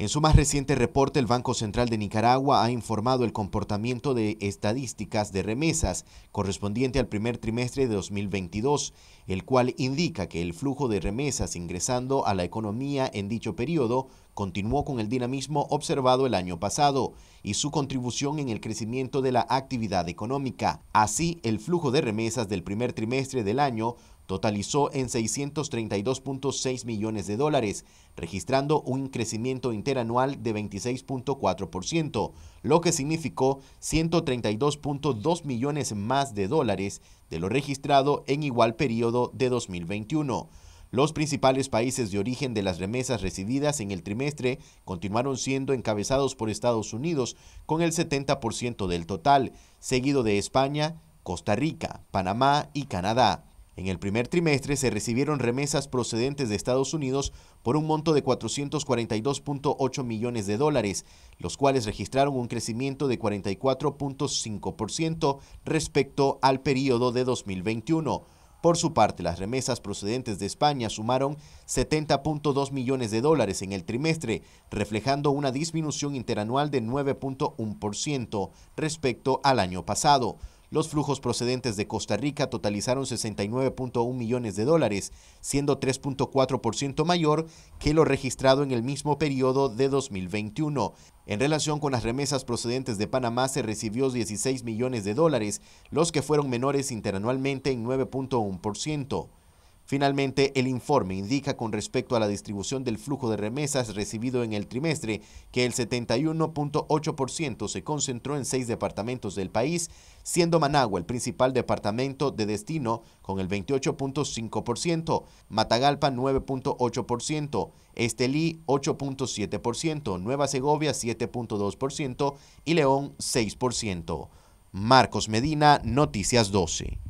En su más reciente reporte, el Banco Central de Nicaragua ha informado el comportamiento de estadísticas de remesas correspondiente al primer trimestre de 2022, el cual indica que el flujo de remesas ingresando a la economía en dicho periodo continuó con el dinamismo observado el año pasado y su contribución en el crecimiento de la actividad económica. Así, el flujo de remesas del primer trimestre del año totalizó en 632.6 millones de dólares, registrando un crecimiento interanual de 26.4%, lo que significó 132.2 millones más de dólares de lo registrado en igual periodo de 2021. Los principales países de origen de las remesas recibidas en el trimestre continuaron siendo encabezados por Estados Unidos con el 70% del total, seguido de España, Costa Rica, Panamá y Canadá. En el primer trimestre se recibieron remesas procedentes de Estados Unidos por un monto de 442.8 millones de dólares, los cuales registraron un crecimiento de 44.5% respecto al periodo de 2021. Por su parte, las remesas procedentes de España sumaron 70.2 millones de dólares en el trimestre, reflejando una disminución interanual de 9.1% respecto al año pasado. Los flujos procedentes de Costa Rica totalizaron 69.1 millones de dólares, siendo 3.4% mayor que lo registrado en el mismo periodo de 2021. En relación con las remesas procedentes de Panamá se recibió 16 millones de dólares, los que fueron menores interanualmente en 9.1%. Finalmente, el informe indica con respecto a la distribución del flujo de remesas recibido en el trimestre que el 71.8% se concentró en seis departamentos del país, siendo Managua el principal departamento de destino con el 28.5%, Matagalpa 9.8%, Estelí 8.7%, Nueva Segovia 7.2% y León 6%. Marcos Medina, Noticias 12.